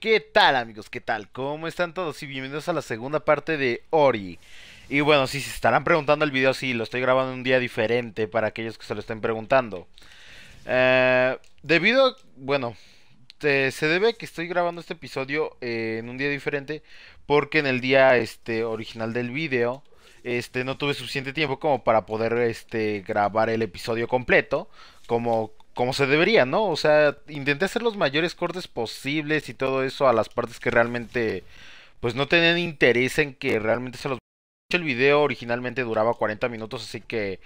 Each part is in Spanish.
¿qué tal amigos? ¿Qué tal? ¿Cómo están todos? Y bienvenidos a la segunda parte de Ori. Y bueno, si se estarán preguntando el video, sí, lo estoy grabando un día diferente para aquellos que se lo estén preguntando. Eh, debido, bueno, se debe que estoy grabando este episodio eh, en un día diferente porque en el día este, original del video este, no tuve suficiente tiempo como para poder este, grabar el episodio completo como como se debería, ¿no? O sea, intenté hacer los mayores cortes posibles y todo eso a las partes que realmente, pues no tenían interés en que realmente se los... El video originalmente duraba 40 minutos, así que,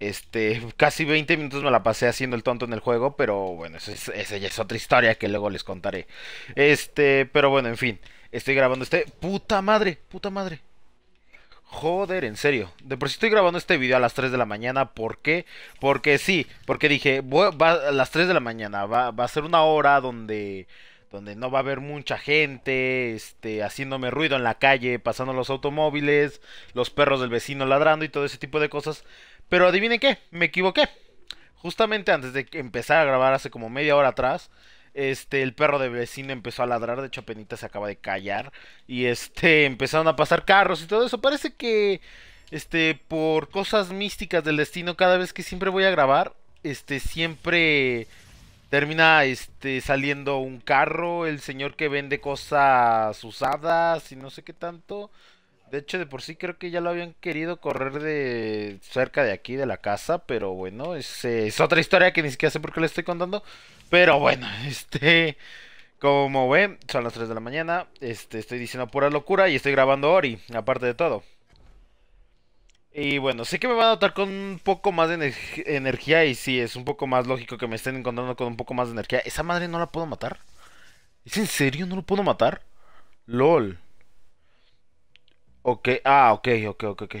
este, casi 20 minutos me la pasé haciendo el tonto en el juego, pero bueno, esa ya es otra historia que luego les contaré. Este, pero bueno, en fin, estoy grabando este... Puta madre, puta madre. Joder, en serio. De por sí estoy grabando este video a las 3 de la mañana. ¿Por qué? Porque sí. Porque dije, va a las 3 de la mañana. Va, va, a ser una hora donde, donde no va a haber mucha gente. Este, haciéndome ruido en la calle. Pasando los automóviles. Los perros del vecino ladrando y todo ese tipo de cosas. Pero adivinen qué. Me equivoqué. Justamente antes de empezar a grabar hace como media hora atrás este, el perro de vecino empezó a ladrar, de hecho Penita se acaba de callar. Y este, empezaron a pasar carros y todo eso. Parece que, este, por cosas místicas del destino, cada vez que siempre voy a grabar, este, siempre termina, este, saliendo un carro, el señor que vende cosas usadas y no sé qué tanto. De hecho, de por sí creo que ya lo habían querido correr de cerca de aquí, de la casa, pero bueno, es, es otra historia que ni siquiera sé por qué le estoy contando. Pero bueno, este, como ven, son las 3 de la mañana, este, estoy diciendo pura locura y estoy grabando Ori, aparte de todo. Y bueno, sé que me va a notar con un poco más de energía y sí, es un poco más lógico que me estén encontrando con un poco más de energía. ¿Esa madre no la puedo matar? ¿Es en serio? ¿No lo puedo matar? LOL. Ok, ah, ok, ok, ok, ok.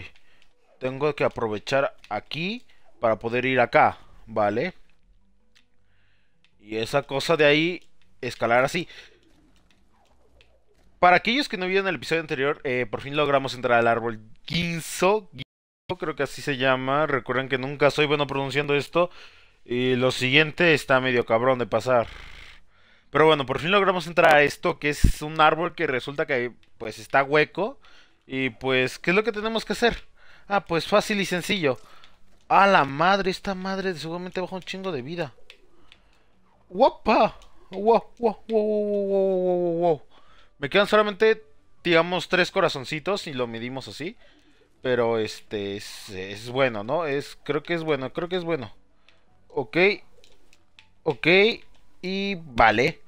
Tengo que aprovechar aquí para poder ir acá, ¿vale? Y esa cosa de ahí, escalar así. Para aquellos que no vieron el episodio anterior, eh, por fin logramos entrar al árbol Ginso. creo que así se llama. Recuerden que nunca soy bueno pronunciando esto. Y lo siguiente está medio cabrón de pasar. Pero bueno, por fin logramos entrar a esto, que es un árbol que resulta que pues está hueco. Y pues, ¿qué es lo que tenemos que hacer? Ah, pues fácil y sencillo. A la madre, esta madre seguramente baja un chingo de vida. ¡Wopa! ¡Wow, wow, wow, wow, wow, Me quedan solamente, digamos, tres corazoncitos y lo medimos así. Pero este es, es, bueno, ¿no? Es, creo que es bueno, creo que es bueno. Ok. Ok. Y vale.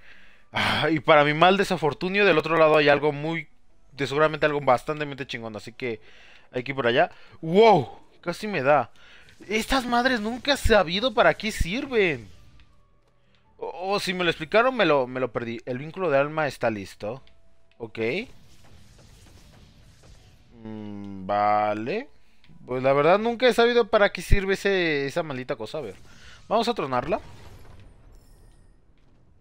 Ah, y para mi mal desafortunio, del otro lado hay algo muy de seguramente algo bastante chingón. Así que hay que ir por allá. ¡Wow! Casi me da. Estas madres nunca he sabido para qué sirven. O, si me lo explicaron, me lo, me lo perdí. El vínculo de alma está listo. Ok. Mm, vale. Pues la verdad nunca he sabido para qué sirve esa maldita cosa. A ver. Vamos a tronarla.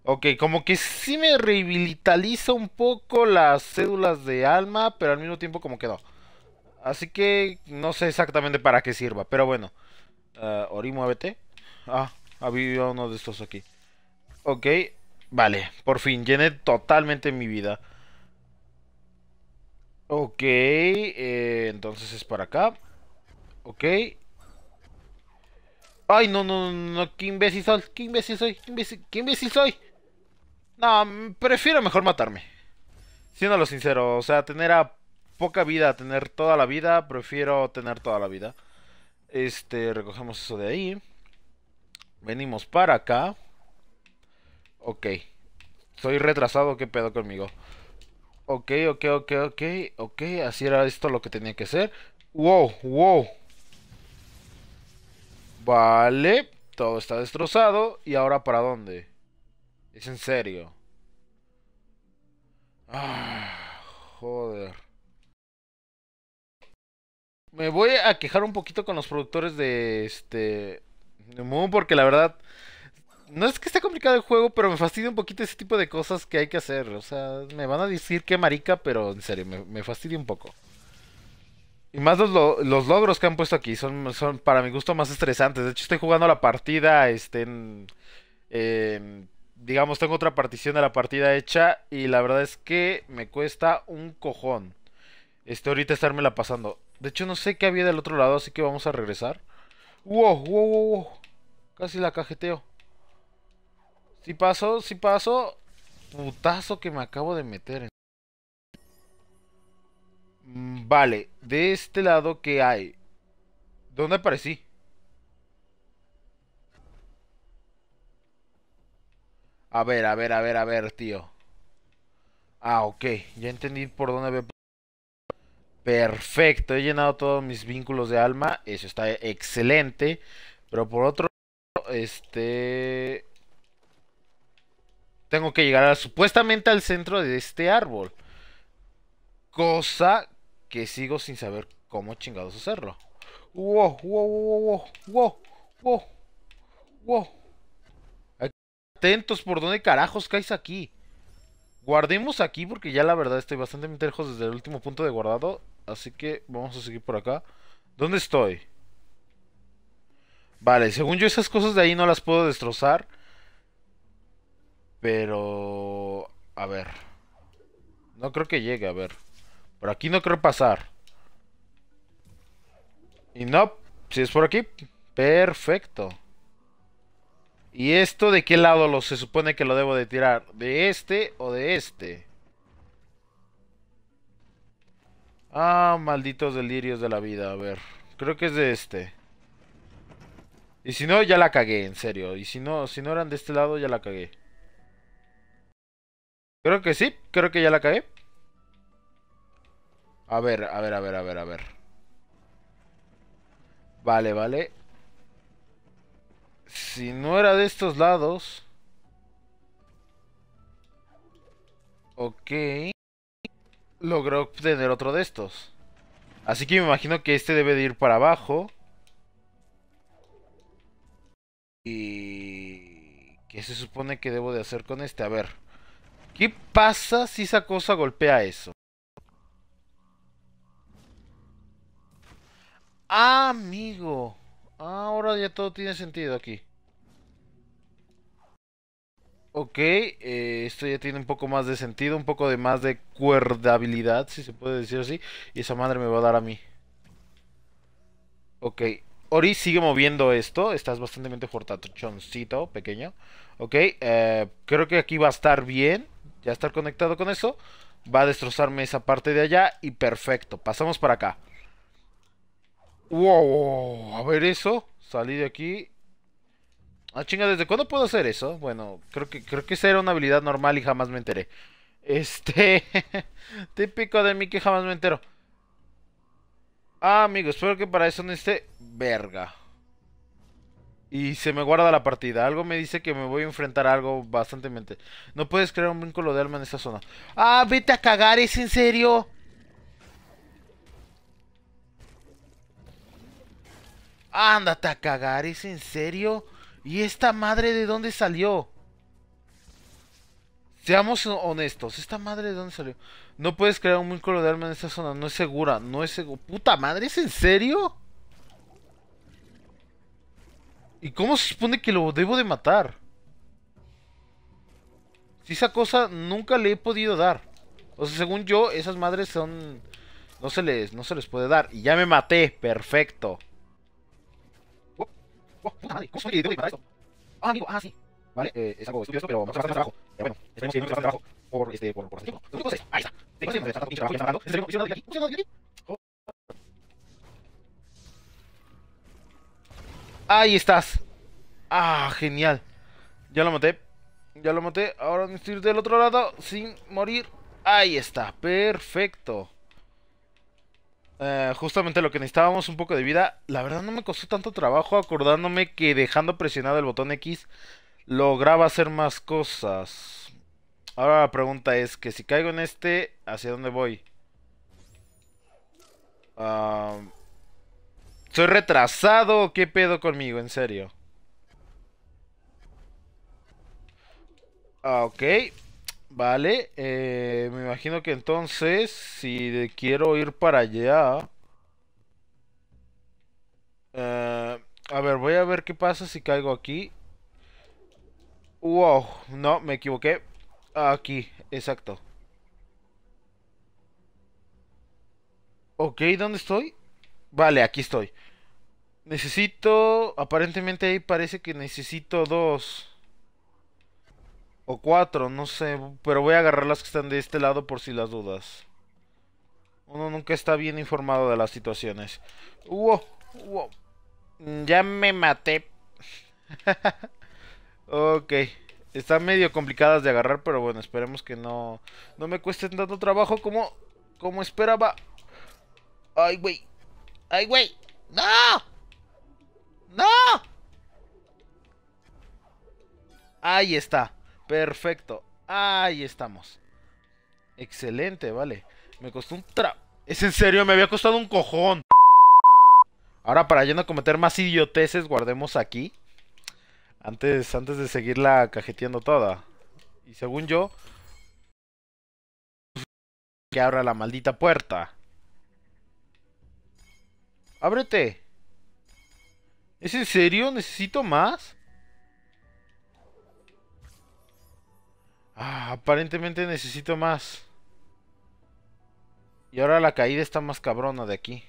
Ok, como que sí me revitaliza un poco las cédulas de alma, pero al mismo tiempo como que no. Así que no sé exactamente para qué sirva, pero bueno. Uh, Ori, muévete. Ah, había uno de estos aquí. Ok, vale, por fin, llené totalmente mi vida. Ok, eh, entonces es para acá. Ok. Ay, no, no, no, qué imbécil soy, qué imbécil soy, qué imbécil, qué imbécil soy. No, prefiero mejor matarme. Siendo sincero, o sea, tener a poca vida, tener toda la vida, prefiero tener toda la vida. Este, recogemos eso de ahí. Venimos para acá. Ok. Soy retrasado, ¿qué pedo conmigo? Ok, ok, ok, ok, ok. Así era esto lo que tenía que ser. Wow, wow. Vale. Todo está destrozado. ¿Y ahora para dónde? Es en serio. Ah, joder. Me voy a quejar un poquito con los productores de este Moon porque la verdad no es que esté complicado el juego, pero me fastidia un poquito ese tipo de cosas que hay que hacer. O sea, me van a decir que marica, pero en serio, me, fastidia un poco. Y más los, los, logros que han puesto aquí son, son para mi gusto más estresantes. De hecho, estoy jugando la partida este, en, digamos, tengo otra partición de la partida hecha y la verdad es que me cuesta un cojón. Este, ahorita la pasando. De hecho, no sé qué había del otro lado, así que vamos a regresar. Wow, wow, wow, wow. Casi la cajeteo. Si paso, si paso. Putazo que me acabo de meter. Mm, vale, de este lado, ¿qué hay? ¿Dónde aparecí? A ver, a ver, a ver, a ver, tío. Ah, ok. Ya entendí por dónde Perfecto. He llenado todos mis vínculos de alma. Eso está excelente. Pero por otro lado, este... Tengo que llegar supuestamente al centro de este árbol. Cosa que sigo sin saber cómo chingados hacerlo. Wow, wow, wow, wow, wow, wow, Atentos, ¿por dónde carajos caes aquí? Guardemos aquí porque ya la verdad estoy bastante lejos desde el último punto de guardado. Así que vamos a seguir por acá. ¿Dónde estoy? Vale, según yo esas cosas de ahí no las puedo destrozar. Pero... A ver. No creo que llegue, a ver. Por aquí no creo pasar. Y no, si es por aquí, perfecto. ¿Y esto de qué lado lo se supone que lo debo de tirar? ¿De este o de este? Ah, malditos delirios de la vida. A ver, creo que es de este. Y si no, ya la cagué, en serio. Y si no, si no eran de este lado, ya la cagué. Creo que sí, creo que ya la cagué. A ver, a ver, a ver, a ver, a ver. Vale, vale. Si no era de estos lados... Ok. Logró obtener otro de estos. Así que me imagino que este debe de ir para abajo. Y... ¿Qué se supone que debo de hacer con este? A ver. ¿Qué pasa si esa cosa golpea eso? amigo. Ahora ya todo tiene sentido aquí. Ok, eh, esto ya tiene un poco más de sentido, un poco de más de cuerdabilidad, si se puede decir así. Y esa madre me va a dar a mí. Ok, Ori sigue moviendo esto, estás bastante fortatochoncito, pequeño. Ok, eh, creo que aquí va a estar bien, ya estar conectado con eso. Va a destrozarme esa parte de allá y perfecto, pasamos para acá. Wow, a ver eso. Salí de aquí. Ah, chinga, ¿desde cuándo puedo hacer eso? Bueno, creo que creo que esa era una habilidad normal y jamás me enteré. Este, típico de mí que jamás me entero. Ah, amigo, espero que para eso no esté verga. Y se me guarda la partida. Algo me dice que me voy a enfrentar a algo bastante No puedes crear un vínculo de alma en esta zona. Ah, vete a cagar, ¿es en serio? Ándate a cagar, ¿es en serio? ¿Y esta madre de dónde salió? Seamos honestos, ¿esta madre de dónde salió? No puedes crear un vínculo de alma en esta zona, no es segura, no es segura. ¡Puta madre, ¿es en serio? ¿Y cómo se supone que lo debo de matar? Si esa cosa nunca le he podido dar. O sea, según yo, esas madres son... No se les, no se les puede dar. Y ya me maté, perfecto. Puta madre, ¿cómo soy de para esto? Ah, amigo, ah, sí. Vale, eh, es algo estúpido esto, pero me cuesta bastante trabajo. Pero bueno, esperemos que no me cueste trabajo por, este, por, por bastante tiempo. Entonces, ahí está. Te cuesta de tanto pinche trabajo y está hablando. ¿En serio? ¿Funciona de aquí? ¿Funciona de aquí? Ahí estás. Ah, genial. Ya lo maté. Ya lo maté. Ahora necesito ir del otro lado sin morir. Ahí está. Perfecto. Eh, justamente lo que necesitábamos, un poco de vida. La verdad no me costó tanto trabajo acordándome que dejando presionado el botón X lograba hacer más cosas. Ahora la pregunta es que si caigo en este, ¿hacia dónde voy? ¿Soy retrasado qué pedo conmigo? En serio. Ah, ok. Vale, eh, me imagino que entonces, si quiero ir para allá... Eh, a ver, voy a ver qué pasa si caigo aquí. Wow, no, me equivoqué. Aquí, exacto. Ok, ¿dónde estoy? Vale, aquí estoy. Necesito... Aparentemente ahí parece que necesito dos. O cuatro, no sé. Pero voy a agarrar las que están de este lado por si las dudas. Uno nunca está bien informado de las situaciones. Wow, wow. Ya me maté. ok. Están medio complicadas de agarrar, pero bueno, esperemos que no, no me cuesten tanto trabajo como, como esperaba. Ay, güey. Ay, güey. No. No. Ahí está. Perfecto. Ahí estamos. Excelente, vale. Me costó un tra... Es en serio, me había costado un cojón. Ahora para ya no cometer más idioteces, guardemos aquí. Antes, antes de seguirla cajeteando toda. Y según yo... Que abra la maldita puerta. ¡Ábrete! ¿Es en serio? ¿Necesito más? Ah, aparentemente necesito más. Y ahora la caída está más cabrona de aquí.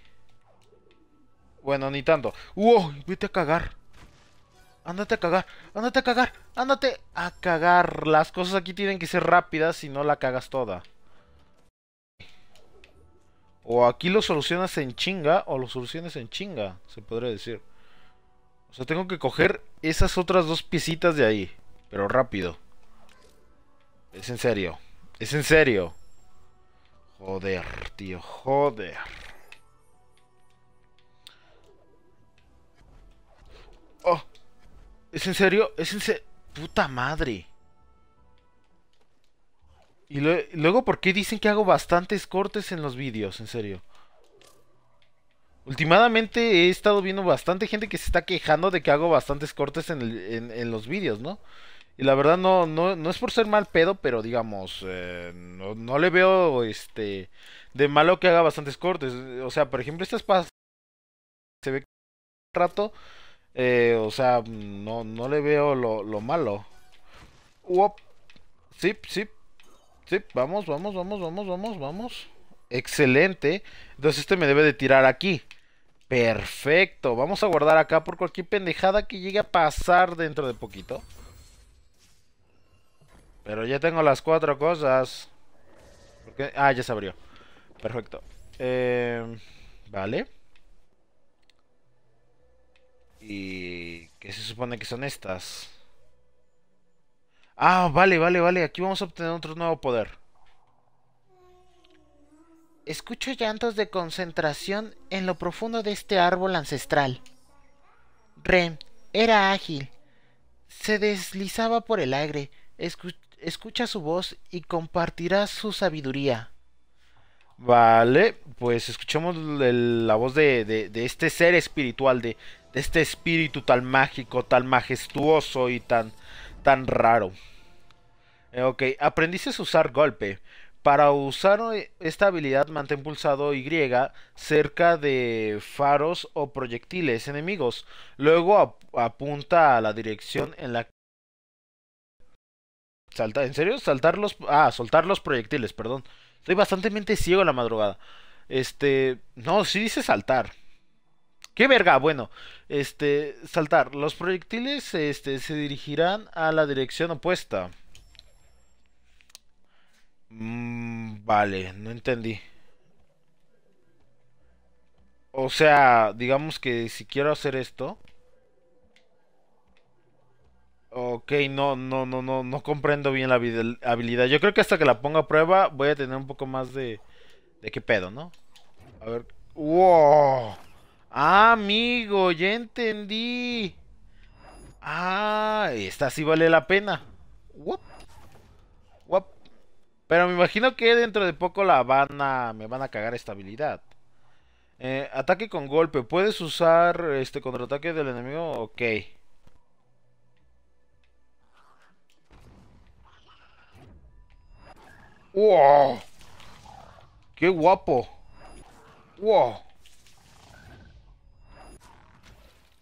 Bueno, ni tanto. ¡Wow! Vete a cagar. Ándate a cagar, ándate a cagar, ándate a cagar. Las cosas aquí tienen que ser rápidas si no la cagas toda. O aquí lo solucionas en chinga o lo solucionas en chinga, se podría decir. O sea, tengo que coger esas otras dos piecitas de ahí. Pero rápido. Es en serio. Es en serio. Joder, tío, joder. Oh. ¿Es en serio? ¿Es en serio? Puta madre. Y luego, ¿por qué dicen que hago bastantes cortes en los vídeos? En serio. Últimamente he estado viendo bastante gente que se está quejando de que hago bastantes cortes en, los vídeos, ¿no? Y la verdad no, no, no, es por ser mal pedo, pero digamos, eh, no, no, le veo este de malo que haga bastantes cortes. O sea, por ejemplo, estas pasas se ve rato eh, o sea, no, no le veo lo, lo malo. Uop. Sí, sí. Sí, vamos, vamos, vamos, vamos, vamos, vamos. Excelente. Entonces este me debe de tirar aquí. Perfecto. Vamos a guardar acá por cualquier pendejada que llegue a pasar dentro de poquito. Pero ya tengo las cuatro cosas. Ah, ya se abrió. Perfecto. Eh, vale. ¿Y qué se supone que son estas? Ah, vale, vale, vale. Aquí vamos a obtener otro nuevo poder. Escucho llantos de concentración en lo profundo de este árbol ancestral. Ren era ágil. Se deslizaba por el aire. Escucha su voz y compartirá su sabiduría. Vale, pues escuchemos la voz de, este ser espiritual, de, este espíritu tan mágico, tan majestuoso y tan, tan raro. Eh, ok, aprendiste a usar golpe. Para usar esta habilidad mantén pulsado Y cerca de faros o proyectiles enemigos. Luego apunta a la dirección en la ¿En serio? Saltar los... Ah, soltar los proyectiles, perdón. Estoy bastante ciego en la madrugada. Este... No, sí dice saltar. ¡Qué verga! Bueno, este, saltar. Los proyectiles este, se dirigirán a la dirección opuesta. Mm, vale, no entendí. O sea, digamos que si quiero hacer esto... No, no, no, no, no comprendo bien la habilidad. Yo creo que hasta que la ponga a prueba voy a tener un poco más de... De qué pedo, ¿no? A ver... ¡Wow! Ah, amigo, ya entendí. Ah, esta sí vale la pena. Pero me imagino que dentro de poco la van a, me van a cagar estabilidad. Eh, ataque con golpe. ¿Puedes usar este contraataque del enemigo? Ok. ¡Wow! ¡Qué guapo! ¡Wow!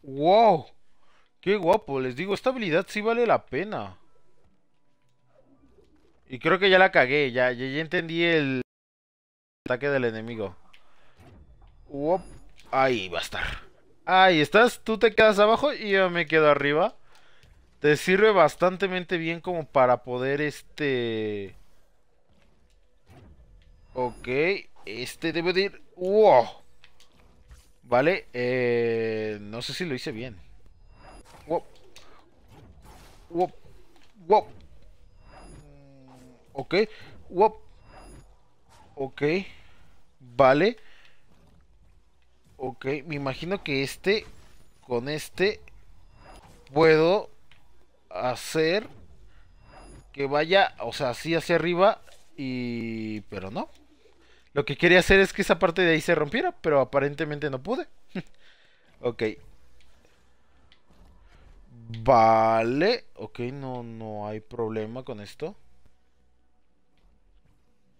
¡Wow! ¡Qué guapo! Les digo, esta habilidad sí vale la pena. Y creo que ya la cagué, ya, ya, entendí el ataque del enemigo. Ahí va a estar. Ahí estás, tú te quedas abajo y yo me quedo arriba. Te sirve bastante bien como para poder este... Ok, este debe de ir... ¡Wow! Vale, eh, no sé si lo hice bien. ¡Wow! ¡Wow! ¡Wow! Ok, ¡wow! Ok, vale. Ok, me imagino que este, con este, puedo hacer que vaya, o sea, así hacia arriba y... pero no. Lo que quería hacer es que esa parte de ahí se rompiera, pero aparentemente no pude. ok. Vale. Ok, no, no hay problema con esto.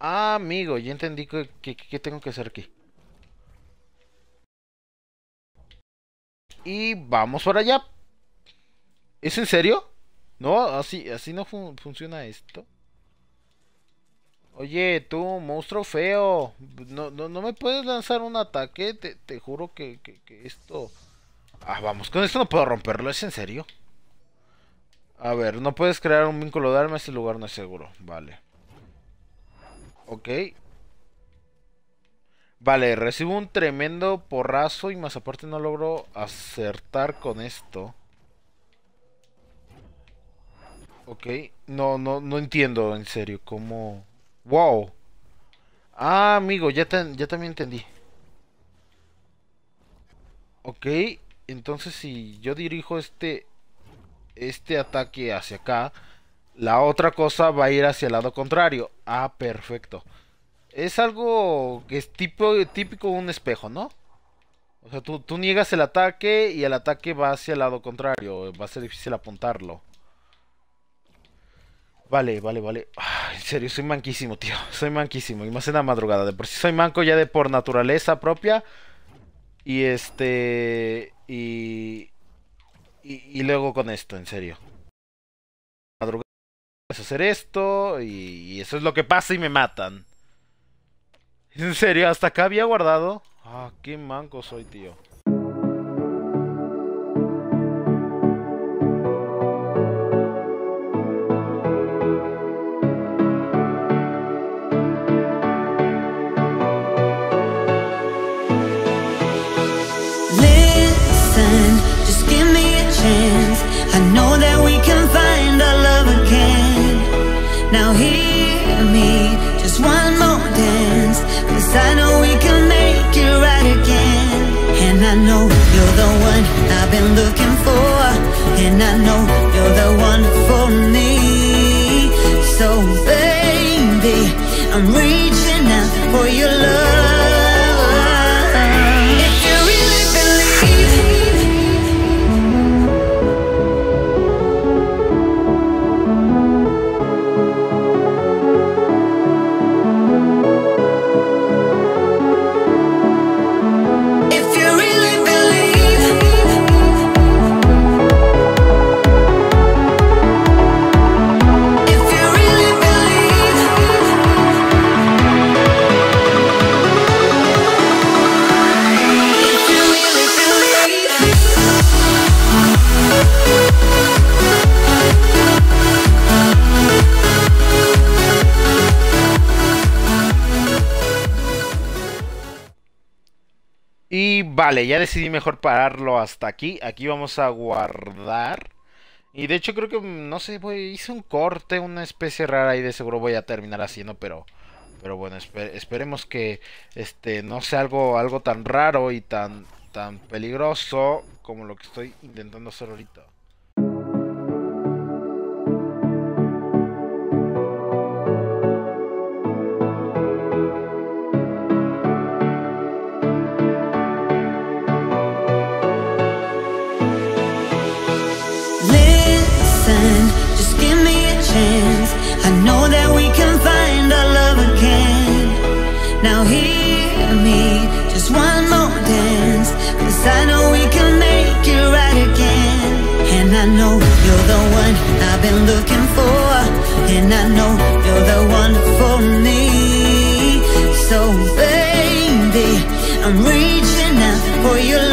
Ah, amigo, ya entendí que, que tengo que hacer aquí. Y vamos por allá. ¿Es en serio? No, así, así no funciona esto. Oye, tú, monstruo feo. No, no, no me puedes lanzar un ataque. Te, te juro que, que, esto... Ah, vamos, con esto no puedo romperlo. ¿Es en serio? A ver, no puedes crear un vínculo de arma. Este lugar no es seguro. Vale. Ok. Vale, recibo un tremendo porrazo y más aparte no logro acertar con esto. Ok, no, no, no entiendo en serio cómo... ¡Wow! Ah, amigo, ya, ya también entendí. Ok, entonces si yo dirijo este, este ataque hacia acá, la otra cosa va a ir hacia el lado contrario. Ah, perfecto es algo que es tipo, típico un espejo, ¿no? O sea, tú, niegas el ataque y el ataque va hacia el lado contrario. Va a ser difícil apuntarlo. Vale, vale, vale. Ah, en serio, soy manquísimo, tío. Soy manquísimo. Y más en la madrugada. De por sí soy manco ya de por naturaleza propia. Y este... Y... Y, luego con esto, en serio. Madrugada. hacer esto. y eso es lo que pasa y me matan. ¿En serio? ¿Hasta acá había guardado? Ah, qué manco soy, tío. Can find our love again. Now hear me, just one more dance. Cause I know we can make it right again And I know you're the one I've been looking for And I know you're the one Ya decidí mejor pararlo hasta aquí. Aquí vamos a guardar. Y de hecho creo que, no sé, hice un corte, una especie rara y de seguro voy a terminar haciendo, pero... Pero bueno, esperemos que este no sea algo, algo tan raro y tan, tan peligroso como lo que estoy intentando hacer ahorita. I'm reaching out for your love.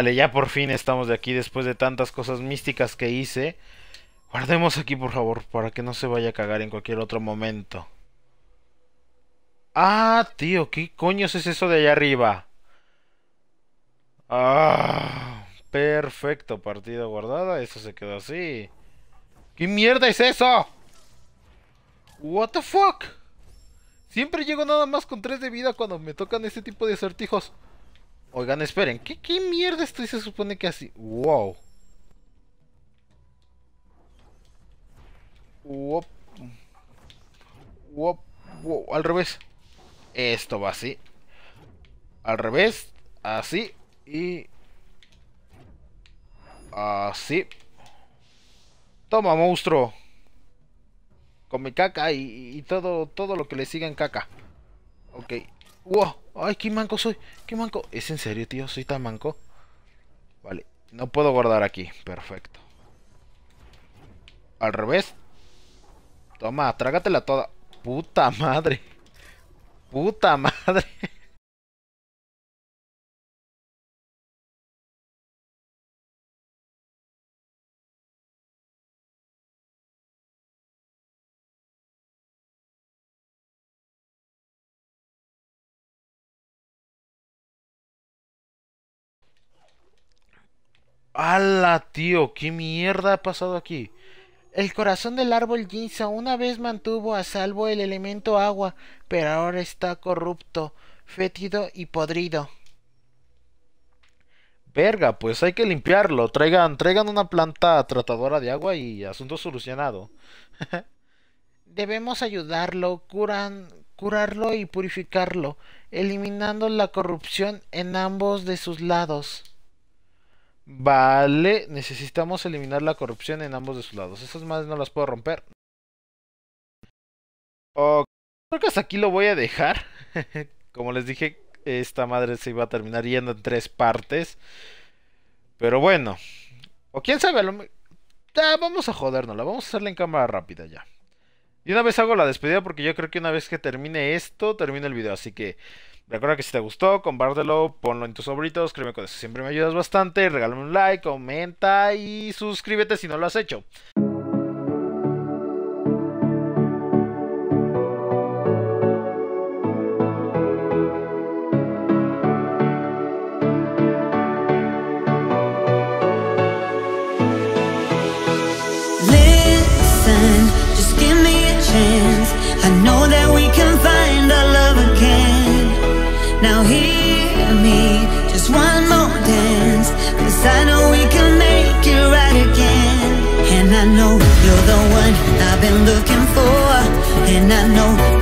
Vale, ya por fin estamos de aquí después de tantas cosas místicas que hice. Guardemos aquí, por favor, para que no se vaya a cagar en cualquier otro momento. Ah, tío, ¿qué coños es eso de allá arriba? Ah, perfecto, partida guardada. Eso se quedó así. ¿Qué mierda es eso? What the fuck? Siempre llego nada más con 3 de vida cuando me tocan este tipo de acertijos. Oigan, esperen, ¿qué, qué mierda estoy se supone que así? Wow. Wop. Wop, wow, Al revés. Esto va así. Al revés. Así. Y... Así. Toma, monstruo. Come caca y, y todo, todo lo que le siga en caca. Ok. ¡Wow! ¡Ay, qué manco soy! ¡Qué manco! ¿Es en serio, tío? ¿Soy tan manco? Vale. No puedo guardar aquí. Perfecto. Al revés. Toma, trágatela toda. Puta madre. Puta madre. ¡Hala, tío! ¿Qué mierda ha pasado aquí? El corazón del árbol Ginza una vez mantuvo a salvo el elemento agua, pero ahora está corrupto, fétido y podrido. Verga, pues hay que limpiarlo. Traigan, traigan una planta tratadora de agua y asunto solucionado. Debemos ayudarlo, curarlo y purificarlo, eliminando la corrupción en ambos de sus lados. Vale, necesitamos eliminar la corrupción en ambos de sus lados. Esas madres no las puedo romper. Creo que hasta aquí lo voy a dejar. Como les dije, esta madre se iba a terminar yendo en tres partes. Pero bueno. O quién sabe, lo Ya, vamos a jodérnosla. Vamos a hacerla en cámara rápida ya. Y una vez hago la despedida porque yo creo que una vez que termine esto, termina el video. Así que recuerda que si te gustó, compártelo, ponlo en tus favoritos. Créeme que eso siempre me ayudas bastante. Regálame un like, comenta y suscríbete si no lo has hecho. Been looking for. And I know